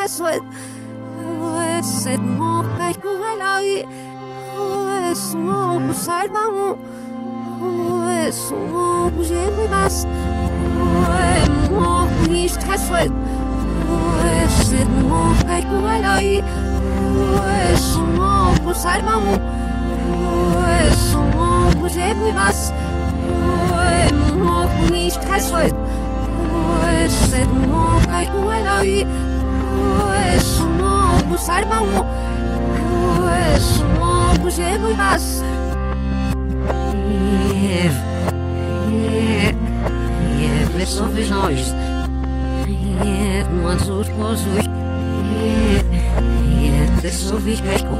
o eso es. No es hermosa y cuela y. No es un salvamo. No es un objeto más. No es morir, eso es. No es hermosa y cuela y. No es un salvamo. No es un objeto más. Não é morro, nem estresse, não é ser morro, é com ela aí. us. If, if, if it's of his noise, if man's old was with, if, if it's of his gecko.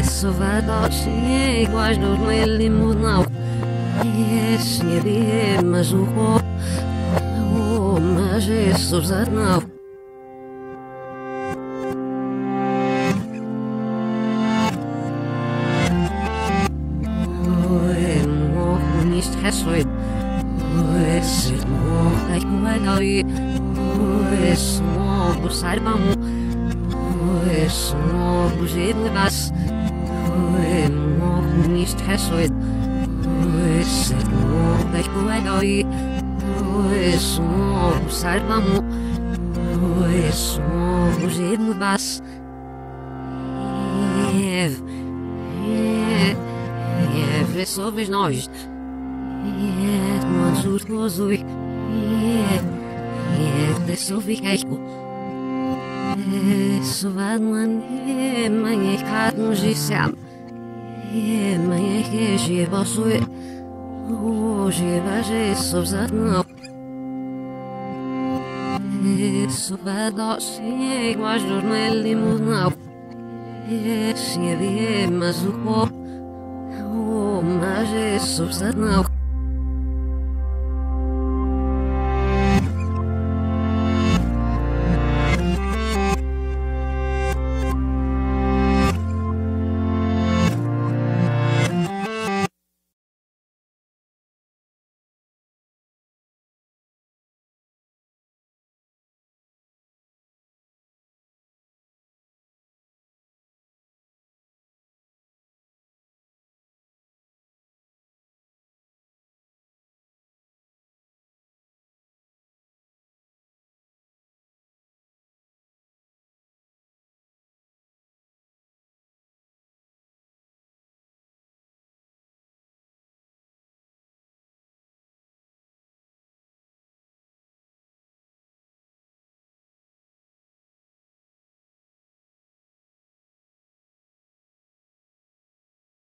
Isso vai dar sim, iguais dos melimos não. Esse é mas o mas isso já não. Hasoi es mo ai kualai es busar mamu es bujed vas mo nicht hasoi es mo ai kualai es busar mamu es mo bujed vas Eve, Eve, Eve, soubes nós. Eve, manjur gozui. Eve, Eve, soubi kaiku. Eve, sovad man, Eve, mãe, kat no gisam. Eve, mãe, que je basui. Oh, je vaje, soubzat não. Eve, sovad os, Eve, mas dormeli mudnau. Esse é mas o mas é substanão.